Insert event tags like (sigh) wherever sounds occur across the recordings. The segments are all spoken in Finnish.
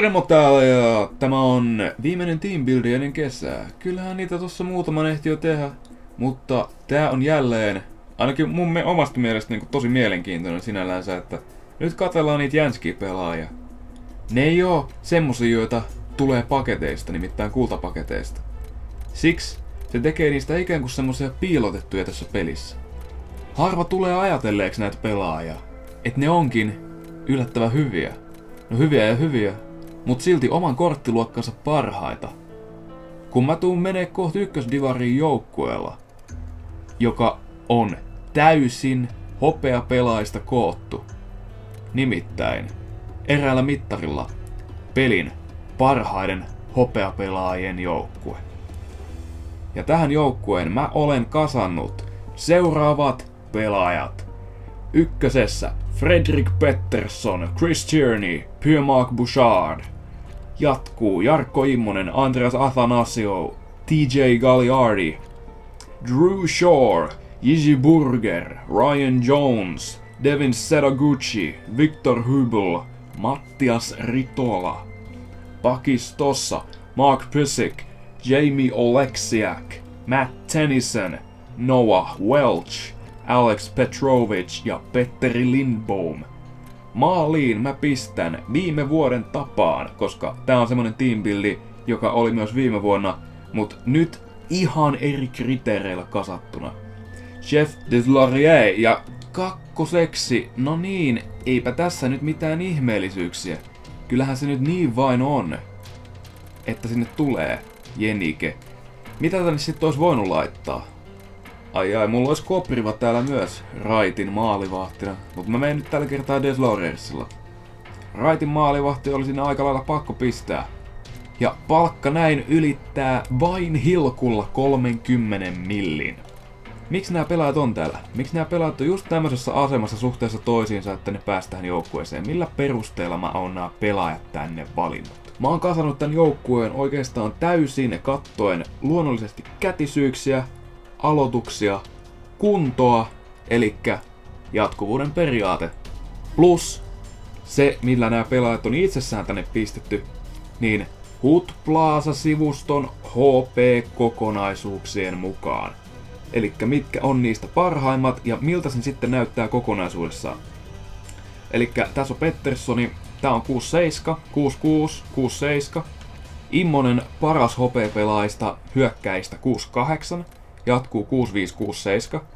Remo täällä ja tämä on viimeinen team build ennen kesää. Kyllähän niitä tossa muutaman ehti jo tehdä, mutta tää on jälleen, ainakin mun me, omasta mielestä niin tosi mielenkiintoinen sinällänsä, että nyt katsellaan niitä jänskiä pelaajia. Ne ei oo semmosia, joita tulee paketeista, nimittäin kultapaketeista. Siksi se tekee niistä ikään kuin semmosia piilotettuja tässä pelissä. Harva tulee ajatelleeksi näitä pelaajia, että ne onkin yllättävän hyviä. No hyviä ja hyviä, mut silti oman korttiluokkansa parhaita. Kun mä tuun menee kohti ykkösdivariin joukkueella, joka on täysin hopeapelaista koottu. Nimittäin eräällä mittarilla pelin parhaiden hopeapelaajien joukkue. Ja tähän joukkueen mä olen kasannut seuraavat pelaajat. Ykkösessä Fredrik Pettersson, Chris Tierney, Pierre-Marc Bouchard. Jatkuu Jarkko Immonen, Andreas Athanasio, TJ Galliardi, Drew Shore, Jiji Burger, Ryan Jones, Devin Seraguchi, Victor Hubel, Mattias Ritola. Pakistossa Mark Pysyk, Jamie Oleksiak, Matt Tennyson, Noah Welch, Alex Petrovich ja Petteri Lindboom. Maaliin mä pistän viime vuoden tapaan, koska tää on semmonen teambildi, joka oli myös viime vuonna, mut nyt ihan eri kriteereillä kasattuna. Chef Deslaurier ja kakkoseksi, no niin, eipä tässä nyt mitään ihmeellisyyksiä. Kyllähän se nyt niin vain on, että sinne tulee Jenike. Mitä tänne sitten olisi voinut laittaa? Ai ai, mulla olisi Kopriva täällä myös, Raitin maalivahtina, mutta mä menen nyt tällä kertaa Deslaurersilla. Raitin maalivahti oli sinne aika lailla pakko pistää. Ja palkka näin ylittää vain hilkulla 30 millin. Miksi nämä pelaajat on täällä? Miksi nämä pelaajat on just tämmöisessä asemassa suhteessa toisiinsa, että ne päästään joukkueeseen? Millä perusteella mä oon nämä pelaajat tänne valinnut? Mä oon kasannut tän joukkueen oikeastaan täysin kattoen luonnollisesti kätisyyksiä, aloituksia, kuntoa, eli jatkuvuuden periaate. Plus se, millä nämä pelaajat on itsessään tänne pistetty, niin Hut Plaza-sivuston HP-kokonaisuuksien mukaan. Eli mitkä on niistä parhaimmat ja miltä sen sitten näyttää kokonaisuudessaan. Eli tässä on Petterssoni, tää on 67, 66, 67. Immonen paras HP-pelaajista hyökkäistä 68, jatkuu 6567.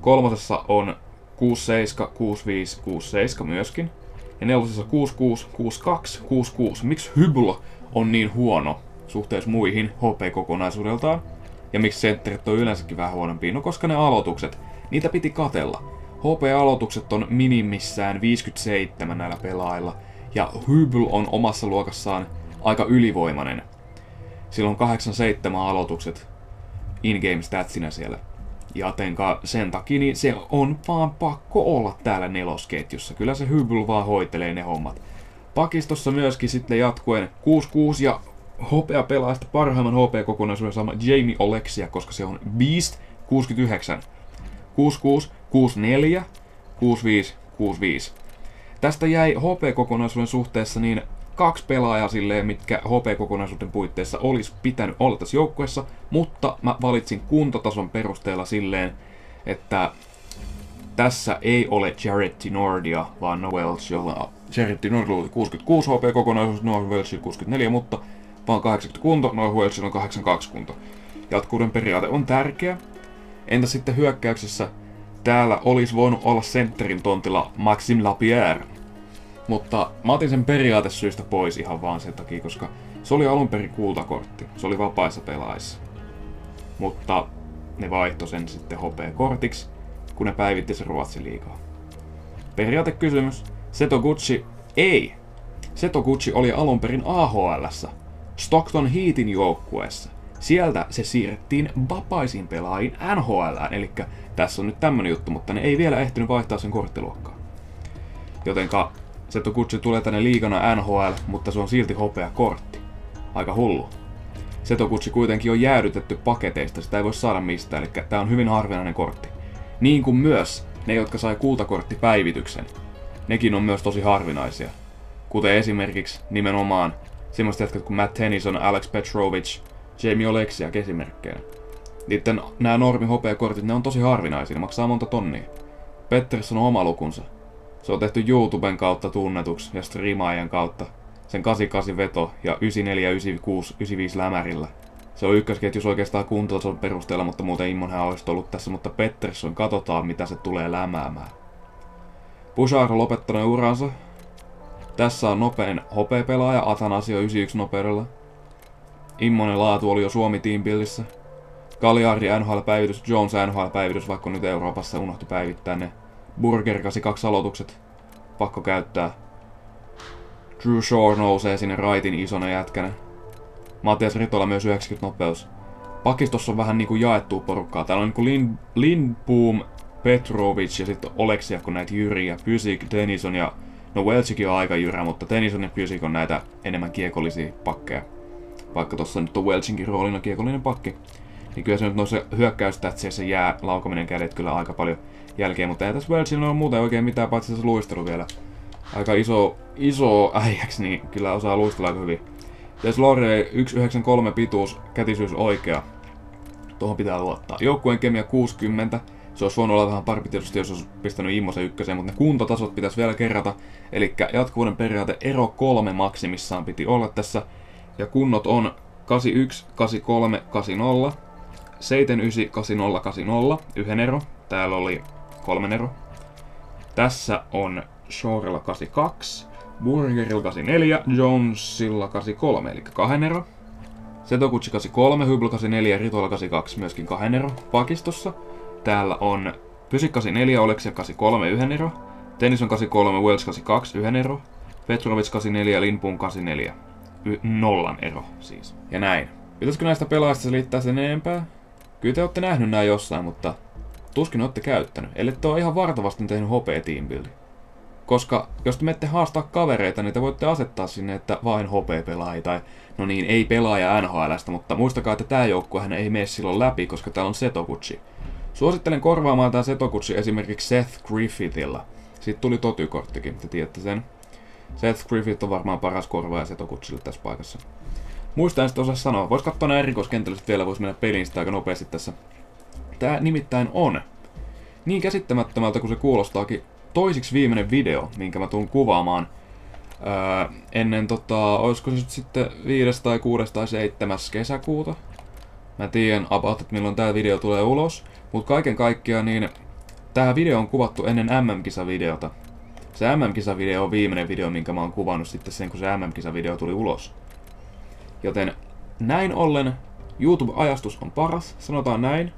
Kolmosessa on 67, 65, 67 myöskin. Ja nelosessa 66, 62, 66. Miksi Hybl on niin huono suhteessa muihin HP-kokonaisuudeltaan? Ja miksi sentterit on yleensäkin vähän huonompia? No koska ne aloitukset, niitä piti katella. HP-aloitukset on minimissään 57 näillä pelaajilla. Ja Hybl on omassa luokassaan aika ylivoimainen. Sillä on 87 aloitukset in-game statsina siellä. Jotenka sen takia niin se on vaan pakko olla täällä nelosketjussa. Kyllä se Hybl vaan hoitelee ne hommat. Pakistossa myöskin sitten jatkuen 66 ja hopea pelaajista parhaimman HP-kokonaisuuden sama Jamie Oleksia, koska se on Beast 69. 66, 64, 65, 65. Tästä jäi HP-kokonaisuuden suhteessa niin kaksi pelaajaa silleen, mitkä HP-kokonaisuuden puitteissa olisi pitänyt olla tässä joukkueessa, mutta mä valitsin kuntotason perusteella silleen, että tässä ei ole Jared Nordia, vaan No Welch, jolla Jared Nord oli 66 HP-kokonaisuus, No Welch 64, mutta vaan 80 kunto, No Welch on 82 kunto. Jatkuuden periaate on tärkeä. Entä sitten hyökkäyksessä? Täällä olisi voinut olla sentterin tontilla Maxim Lapierre, mutta mä otin sen periaatesyistä pois ihan vaan sen takia, koska se oli alun perin kultakortti. Se oli vapaissa pelaissa. Mutta ne vaihtoi sen sitten HP-kortiksi, kun ne päivitti sen Ruotsin liikaa. Periaatekysymys. Seto Gucci ei. Seto Gucci oli alun perin ahl Stockton Heatin joukkueessa. Sieltä se siirrettiin vapaisiin pelaajiin NHL, eli tässä on nyt tämmönen juttu, mutta ne ei vielä ehtinyt vaihtaa sen korttiluokkaa. Jotenka Seto Gucci tulee tänne liigana NHL, mutta se on silti hopea kortti. Aika hullu. Seto Gucci kuitenkin on jäädytetty paketeista, sitä ei voi saada mistään, eli tää on hyvin harvinainen kortti. Niin kuin myös ne, jotka sai kultakorttipäivityksen. Nekin on myös tosi harvinaisia. Kuten esimerkiksi nimenomaan semmoista jätkät kuin Matt Tennyson, Alex Petrovic, Jamie Oleksia esimerkkejä. Niiden nämä normi hopeakortit, ne on tosi harvinaisia, ne maksaa monta tonnia. Pettersson on oma lukunsa. Se on tehty YouTuben kautta tunnetuksi ja striimaajan kautta. Sen 88 veto ja 94, 96, 95 lämärillä. Se on ykkösketjus oikeastaan kuntotason perusteella, mutta muuten Immonhän olisi ollut tässä, mutta Pettersson, katsotaan mitä se tulee lämäämään. Bouchard on lopettanut uransa. Tässä on nopein hopea-pelaaja Atanasio 91 nopeudella. Immonen laatu oli jo Suomi Teambillissä. Kaliari NHL-päivitys, Jones NHL-päivitys, vaikka nyt Euroopassa unohtu päivittää ne. Burger 82 aloitukset. Pakko käyttää. Drew Shore nousee sinne raitin isona jätkänä. Matias Ritola myös 90 nopeus. Pakistossa on vähän niinku jaettua porukkaa. Täällä on niinku Lin, Lindboom, Petrovic ja sitten Oleksia, kun näitä jyriä. Pysik, Denison ja... No Welchikin on aika jyrä, mutta Denison ja Pysik on näitä enemmän kiekollisia pakkeja. Vaikka tossa nyt on Welchinkin roolina kiekollinen pakki. Niin kyllä se nyt noissa hyökkäystätsissä jää laukominen kädet kyllä aika paljon jälkeen, mutta ei tässä Welchillä ole muuten oikein mitään paitsi se luistelu vielä. Aika iso, iso äijäksi, niin kyllä osaa luistella aika hyvin. Des Lore 193 pituus, kätisyys oikea. Tuohon pitää luottaa. Joukkueen kemia 60. Se olisi voinut olla vähän parempi tietysti, jos olisi pistänyt Immosen ykköseen, mutta ne kuntotasot pitäisi vielä kerrata. Eli jatkuvuuden periaate ero kolme maksimissaan piti olla tässä. Ja kunnot on 81, 83, 80, 79, 80, 80, yhden ero. Täällä oli kolmen ero. Tässä on Shorella 82, Burgerilla 84, Jonesilla 83, eli kahden ero. Setokuchi 83, Hybl 84, Ritola 82, myöskin kahden ero pakistossa. Täällä on Pysik 84, Oleksia 83, yhden ero. Tennyson 83, Wells 82, yhden ero. Petrovic 84, Lindbom 84. Y- nollan ero siis. Ja näin. Pitäisikö näistä pelaajista selittää sen enempää? Kyllä te olette nähnyt nää jossain, mutta tuskin olette käyttänyt, ellei te ole ihan vartavasti tehnyt hopea teambuildi. Koska jos te menette haastaa kavereita, niin te voitte asettaa sinne, että vain hopea pelaajia tai no niin, ei pelaaja NHLstä, mutta muistakaa, että tämä joukkuehan ei mene silloin läpi, koska täällä on Setokuchi. Suosittelen korvaamaan tämä Setokuchi esimerkiksi Seth Griffithilla. Siitä tuli totykorttikin, te tiedätte sen. Seth Griffith on varmaan paras korvaaja Setokuchille tässä paikassa. Muista en sitten osaa sanoa. Vois katsoa nämä erikoiskentällä vielä, vois mennä peliin sitä aika nopeasti tässä. Tää nimittäin on niin käsittämättömältä kuin se kuulostaakin toisiksi viimeinen video, minkä mä tuun kuvaamaan öö, ennen tota, olisiko se sitten 5. tai 6. tai 7. kesäkuuta. Mä tiedän about, että milloin tää video tulee ulos, mutta kaiken kaikkiaan niin tää video on kuvattu ennen MM-kisavideota. Se MM-kisavideo on viimeinen video, minkä mä oon kuvannut sitten sen, kun se MM-kisavideo tuli ulos. Joten näin ollen YouTube-ajastus on paras, sanotaan näin.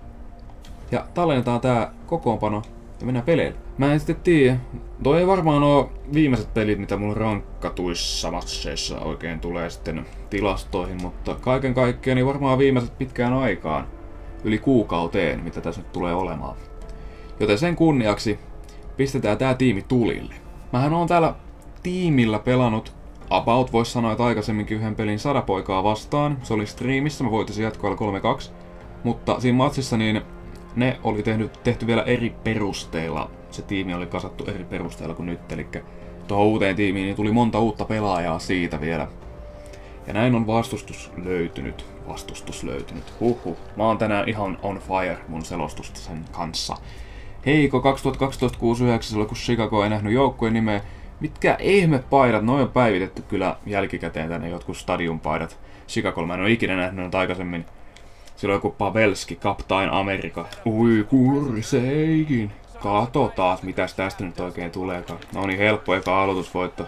Ja tallennetaan tää kokoonpano ja mennään peleille. Mä en sitten tiedä. Toi ei varmaan oo viimeiset pelit, mitä mulla rankkatuissa matseissa oikein tulee sitten tilastoihin, mutta kaiken kaikkiaan niin varmaan viimeiset pitkään aikaan. Yli kuukauteen, mitä tässä nyt tulee olemaan. Joten sen kunniaksi pistetään tää tiimi tulille. Mähän on täällä tiimillä pelannut About voisi sanoa, että aikaisemminkin yhden pelin sadapoikaa vastaan. Se oli striimissä, mä voitaisiin jatkoilla 3-2. Mutta siinä matsissa niin ne oli tehty, tehty vielä eri perusteilla. Se tiimi oli kasattu eri perusteilla kuin nyt, eli tuohon uuteen tiimiin niin tuli monta uutta pelaajaa siitä vielä. Ja näin on vastustus löytynyt. Vastustus löytynyt. Huhhuh. Mä oon tänään ihan on fire mun selostusta sen kanssa. Heiko 2012-69 silloin kun Chicago ei nähnyt joukkueen nimeä. Mitkä ihme paidat, noin on päivitetty kyllä jälkikäteen tänne jotkut stadion paidat. Chicago mä en ole ikinä nähnyt aikaisemmin. Silloin joku Pavelski, Captain America. Ui kurseikin. Kato taas, mitäs tästä nyt oikein tuleekaan. No niin, helppo eka aloitusvoitto.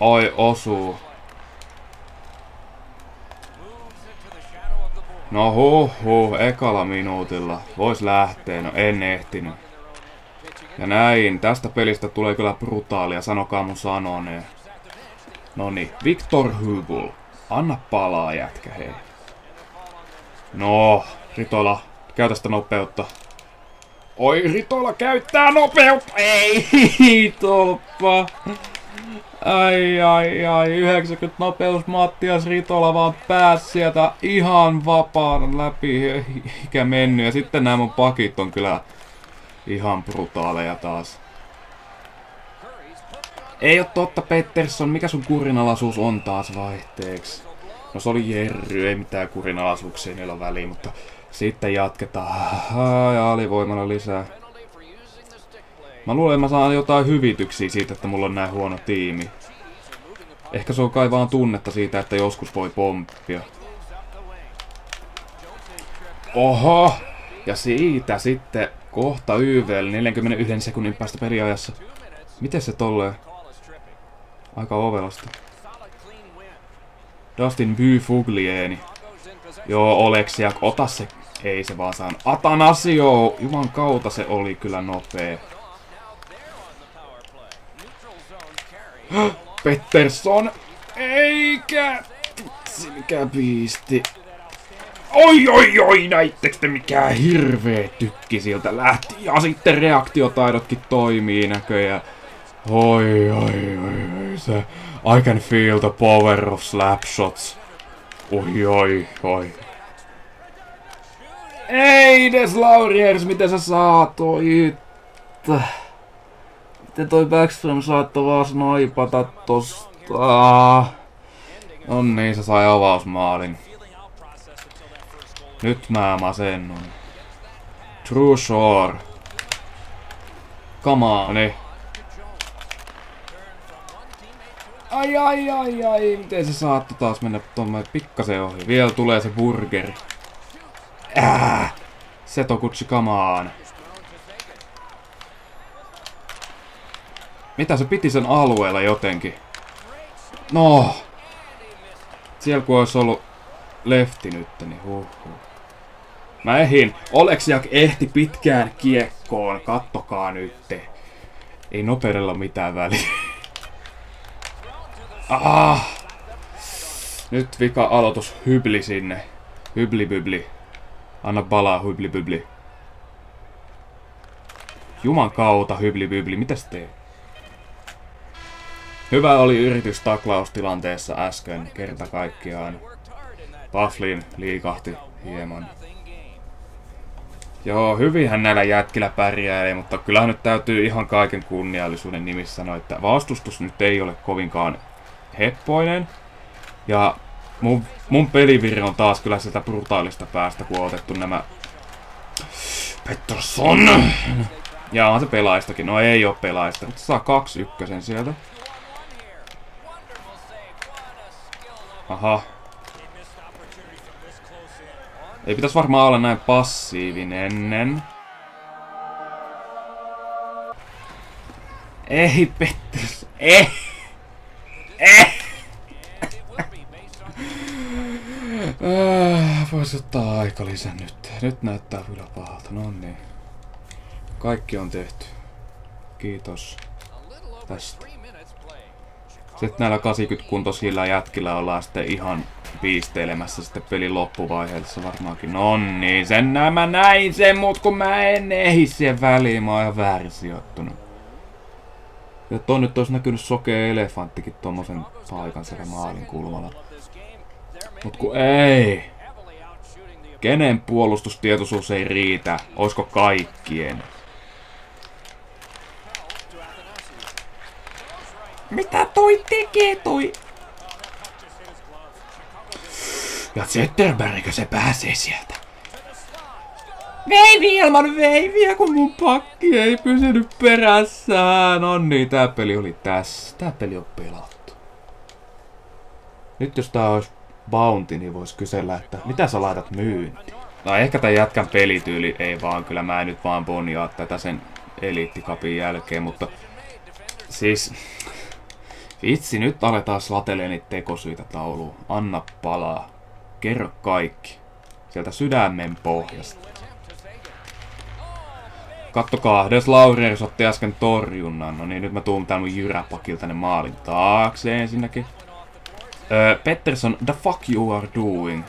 Oi, osuu. No huh, huh, ekalla minuutilla. Vois lähteä, no en ehtinyt. Ja näin, tästä pelistä tulee kyllä brutaalia, sanokaa mun sanoneen. Noni, Victor Hubul. Anna palaa jätkä, hei. No, Ritola, käytä sitä nopeutta. Oi, Ritola käyttää nopeutta! Ei, (laughs) tolppa! Ai, ai, ai, 90 nopeus Mattias Ritola vaan pääsi sieltä ihan vapaana läpi, eikä mennyt. Ja sitten nämä mun pakit on kyllä ihan brutaaleja taas. Ei oo totta, Pettersson. Mikä sun kurinalaisuus on taas vaihteeksi? No se oli Jerry, ei mitään kurinalaisuuksia niillä on väliin, mutta sitten jatketaan. Ja alivoimalla lisää. Mä luulen, että mä saan jotain hyvityksiä siitä, että mulla on näin huono tiimi. Ehkä se on kai vaan tunnetta siitä, että joskus voi pomppia. Oho! Ja siitä sitten kohta YVL 41 sekunnin päästä peliajassa. Miten se tolleen? Aika ovelasti. Dustin Byfuglieni. Joo, Oleksiak, ota se. Ei se vaan saan. Atanasio! Juman kautta se oli kyllä nopee. (gasps) Pettersson! Eikä! Vitsi, mikä piisti. Oi, oi, oi, näittekö te mikä hirveä tykki sieltä lähti. Ja sitten reaktiotaidotkin toimii näköjään. Oi, oi, oi, oi, se... I can feel the power of slapshots. Oi, oi, oi. Ei des Lauriers, miten sä saat? Oi, Miten toi Backstrom saattoi vaan snaipata tosta? On niin, se sai avausmaalin. Nyt mä masennun. True Shore. Come on. Niin. Ai ai ai ai, miten se saattoi taas mennä tuonne pikkasen ohi. Vielä tulee se burgeri. Äh! Setokutsi kamaan. Mitä se piti sen alueella jotenkin? No! Siellä kun olisi ollut lefti nyt, niin huh. Mä ehin. Oleksiak ehti pitkään kiekkoon. Kattokaa nytte. Ei nopeudella mitään väliä. Ah! Nyt vika aloitus hybli sinne. Hybli bybli. Anna palaa hybli bybli. Juman kautta hybli bybli. Mitäs teet? Hyvä oli yritys taklaustilanteessa äsken kerta kaikkiaan. Bufflin liikahti hieman. Joo, hyvinhän näillä jätkillä pärjää, mutta kyllähän nyt täytyy ihan kaiken kunniallisuuden nimissä sanoa, että vastustus nyt ei ole kovinkaan heppoinen. Ja mun, mun pelivirre on taas kyllä sieltä brutaalista päästä, kun on otettu nämä Pettersson! Ja on se pelaistakin. No ei oo pelaista, mutta saa kaksi ykkösen sieltä. Aha. Ei pitäisi varmaan olla näin passiivinen. Ei, Petters. Ei. Eh. Äh, Voisi ottaa aika lisän nyt. Nyt näyttää kyllä pahalta. No niin. Kaikki on tehty. Kiitos tästä. Sitten näillä 80 kuntosilla jätkillä ollaan sitten ihan piisteilemässä sitten pelin loppuvaiheessa varmaankin. No niin, sen mä näin sen, mut kun mä en ehdi siihen väliin, mä oon ihan väärin sijoittunut. Ja ton nyt olisi näkynyt sokea elefanttikin tommosen paikan siellä maalin kulmalla. Mut kun ei. Kenen puolustustietoisuus ei riitä? Oisko kaikkien? Mitä toi tekee toi? Ja Zetterbergkö se pääsee sieltä? Veivi ilman veiviä, kun mun pakki ei pysynyt perässään. No niin, tää peli oli tässä. Tää peli on pelattu. Nyt jos tää olisi Bounty, niin vois kysellä, että mitä sä laitat myyntiin? No ehkä tän jätkän pelityyli ei vaan, kyllä mä en nyt vaan bonjaa tätä sen eliittikapin jälkeen, mutta siis Vitsi, nyt aletaan slatelee niitä tekosyitä tauluun. Anna palaa. Kerro kaikki. Sieltä sydämen pohjasta. Kattokaa, Des Lauriers otti äsken torjunnan. No niin, nyt mä tuun täällä mun jyräpakil tänne maalin taakse ensinnäkin. Öö, Pettersson, the fuck you are doing?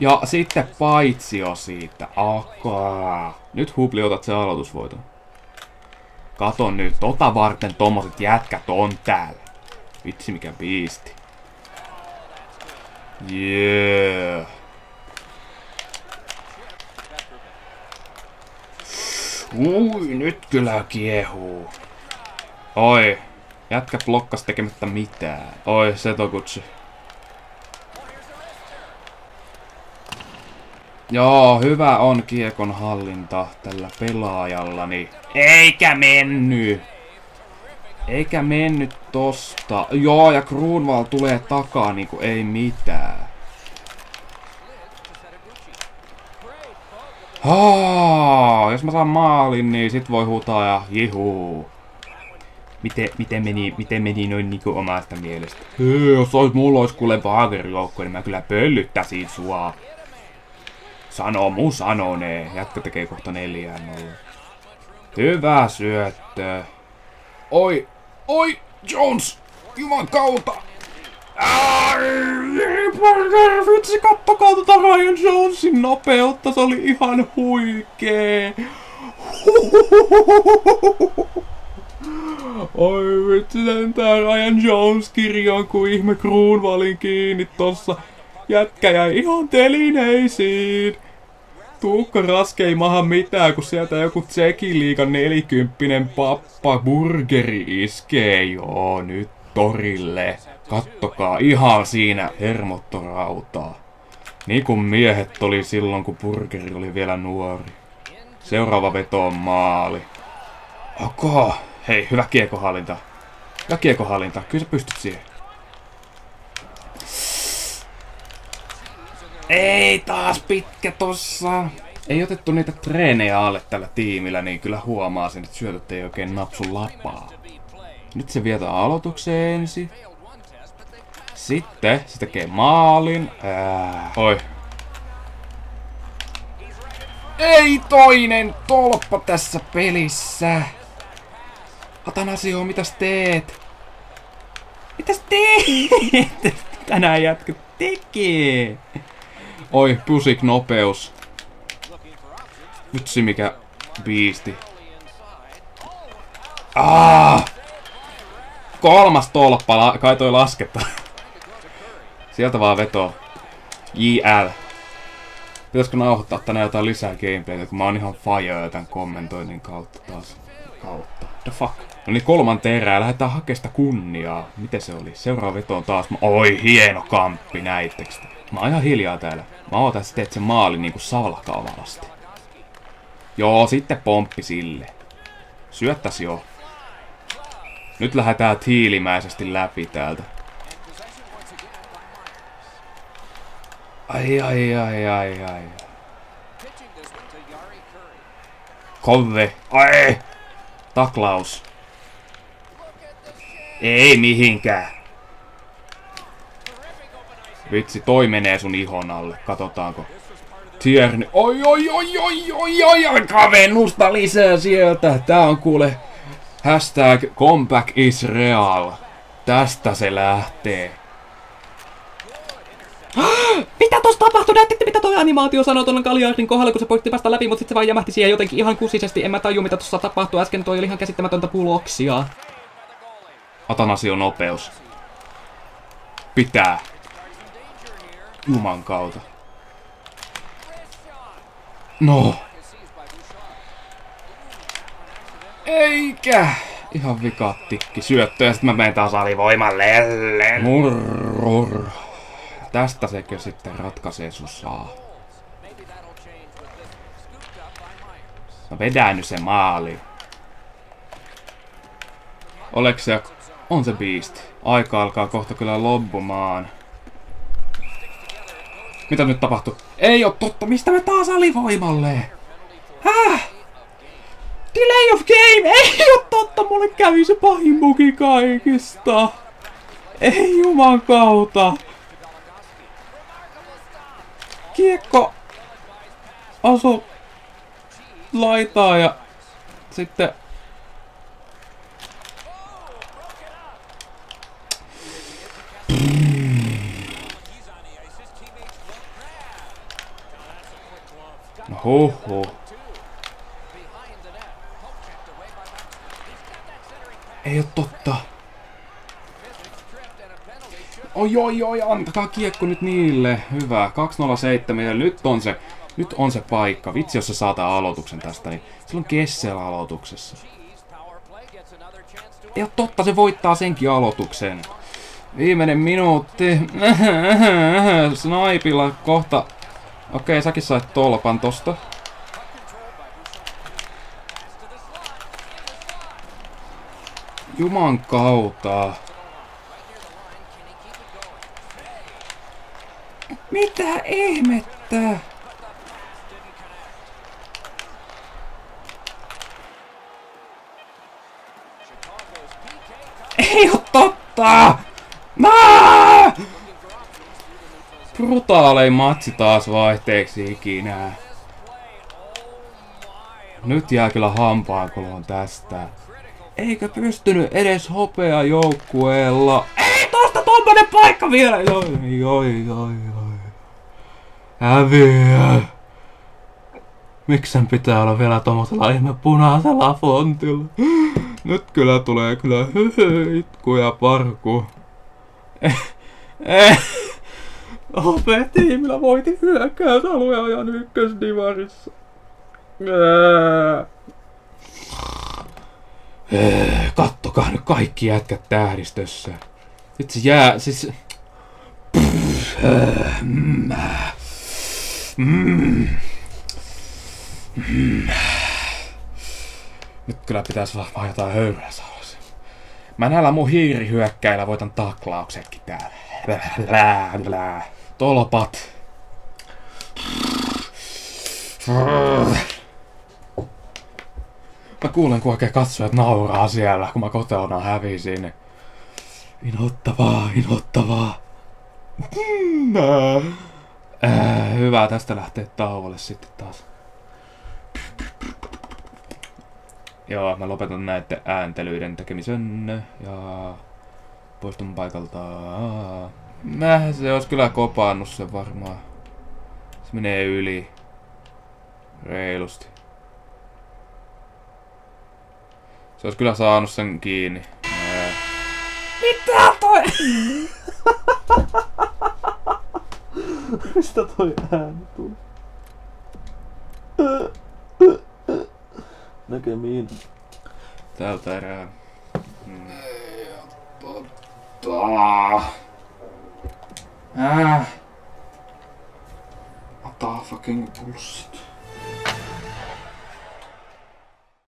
Ja sitten paitsio siitä. Akaa. Nyt Hubli otat se aloitusvoiton. Kato nyt, tota varten tommoset jätkät on täällä. Vitsi mikä biisti. Yeah. Ui, nyt kyllä kiehuu. Oi. Jätkä blokkas tekemättä mitään. Oi, Setogutsi. Joo, hyvä on kiekon hallinta tällä pelaajalla, niin eikä menny. Eikä mennyt tosta. Joo, ja Kruunval tulee takaa niinku ei mitään. Haa, jos mä saan maalin, niin sit voi huutaa ja jihuu. Miten, miten, meni, miten meni noin niinku omasta mielestä? Hei, jos ois, mulla ois kuule joukko, niin mä kyllä pöllyttäisin sua. Sano mu sanonee. Jätkä tekee kohta neljään nolla. Hyvä syöttö. Oi, oi, Jones! Juman kautta! Vitsi, kattokaa tota Ryan Jonesin nopeutta, se oli ihan huikee. Oi vitsi, tää Ryan Jones kirjoon kuin ihme Kruunvalin kiinni tossa. Jätkä jäi ihan telineisiin. Tuukka Raske ei maha mitään, kun sieltä joku Tsekiliikan nelikymppinen pappa burgeri iskee. Joo, nyt torille. Kattokaa, ihan siinä hermottorautaa. Niin kuin miehet oli silloin, kun burgeri oli vielä nuori. Seuraava veto on maali. Okay. Hei, hyvä kiekohallinta. Hyvä kiekohallinta. Kyllä sä pystyt siihen. Ei taas pitkä tossa. Ei otettu niitä treenejä alle tällä tiimillä, niin kyllä huomaa sen, että syötöt ei oikein napsu lapaa. Nyt se vietää aloitukseen ensin. Sitten se tekee maalin. Ää, oi. Ei toinen tolppa tässä pelissä. Atanasio, mitäs teet? Mitäs teet? (laughs) Tänään jätkä tekee. Oi, pusik nopeus. Vitsi mikä biisti. Ah! Kolmas tolppa, kai toi lasketta. Sieltä vaan veto. JL. Pitäisikö nauhoittaa tänään jotain lisää gameplaytä, kun mä oon ihan fire tämän kommentoinnin kautta taas. Kautta. The fuck. No niin, kolmanteen erää. Lähdetään hakemaan kunniaa. Miten se oli? Seuraava veto on taas... Oi, hieno kamppi, näittekö Mä oon ihan hiljaa täällä. Mä ootan, että teet sen maali niinku salkavalasti. Joo, sitten pomppi sille. Syöttäs jo. Nyt lähdetään tiilimäisesti läpi täältä. Ai ai ai ai ai. Kove. Ai! Taklaus. Ei mihinkään. Vitsi, toi menee sun ihon alle. Katotaanko. Tierney. Oi, oi, oi, oi, oi, oi, oi, kavennusta lisää sieltä. Tää on kuule hashtag comeback is real. Tästä se lähtee. (gasps) Mitä tossa tapahtui? Näettekö mitä toi animaatio sanoi tuolla Galliardin kohdalla, kun se poitti päästä läpi, mutta sitten se vaan jämähti siihen jotenkin ihan kusisesti. En mä taju mitä tossa tapahtui äsken, toi oli ihan käsittämätöntä puloksia. Atanasio nopeus. Pitää. Juman kautta. No. Eikä. Ihan vikaattikki syöttö ja sitten mä menen taas alivoimalle. Murrur. Tästä sekö sitten ratkaisee saa. Mä vedän nyt se maali. Oleks se... On se biisti. Aika alkaa kohta kyllä loppumaan. Mitä nyt tapahtuu? Ei oo totta, mistä me taas alivoimalle? Häh? Delay of game! (laughs) Ei oo totta, mulle kävi se pahin bugi kaikista. Ei juman kautta. Kiekko asu laitaa ja sitten Hoho. Ei oo totta. Oi oi oi, antakaa kiekko nyt niille. Hyvä, 207 ja nyt on se, nyt on se paikka. Vitsi, jos se saa aloituksen tästä, niin silloin Kessel aloituksessa. Ei ole totta, se voittaa senkin aloituksen. Viimeinen minuutti. (laughs) Snaipilla kohta. Okei, säkin sait tolpan tosta. Juman kautta. Mitä ihmettä? Ei oo totta! Nää! Brutaalein matsi taas vaihteeksi ikinä. Nyt jää kyllä hampaankoloon tästä. Eikö pystynyt edes hopea joukkueella? Ei tosta tommonen paikka vielä! Joi, joi, joi, joi. Häviö! Miksen pitää olla vielä tommosella ihme punaisella fontilla? Nyt kyllä tulee kyllä itku ja parku. Eh, eh. OP-tiimillä voitin hyökkäysalueajan ykkösdivarissa. Eh. Eh, Kattokaa nyt kaikki jätkät tähdistössä. Nyt se jää, siis... Pff, eh, mm, mm, mm. Nyt kyllä pitäisi vaan jotain höyryä saada. Mä näillä mun hiirihyökkäillä voitan taklauksetkin täällä. Blää, blää. Tolpat. Mä kuulen, kun oikein katsojat nauraa siellä, kun mä kotona hävisin. Inhottavaa, inhottavaa. Äh, hyvä, tästä lähtee tauolle sitten taas. Joo, mä lopetan näiden ääntelyiden tekemisen ja poistun paikalta. Mä se olisi kyllä kopannut sen varmaan. Se menee yli. Reilusti. Se olisi kyllä saanut sen kiinni. Ää. Mitä toi? (laughs) Mistä toi ääni tuli? Näkemiin. Tältä erää. Mm. Äh. Ota fucking pulssit.